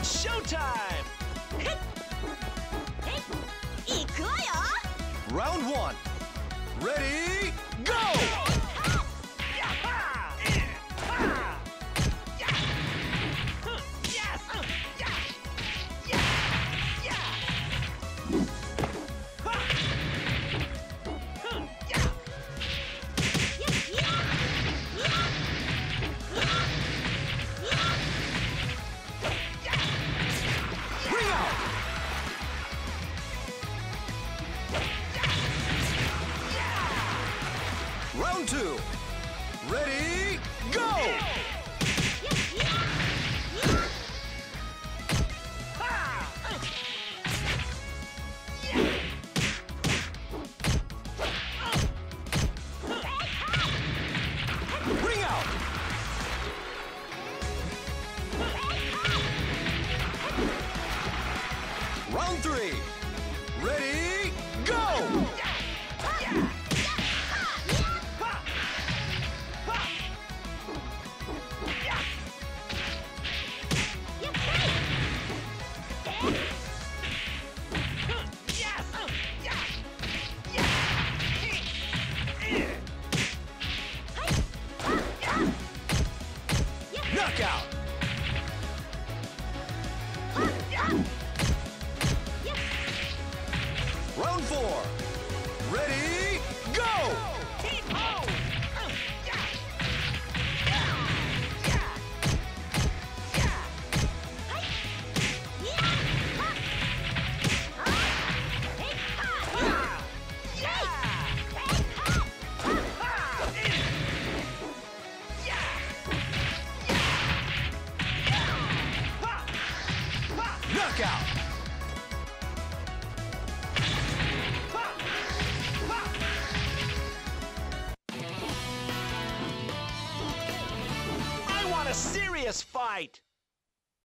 It's showtime! Round one. Ready, go! Yes! Round two. Ready, go! Round three. Knockout. Round four. Ready, go! Ha! I want a serious fight!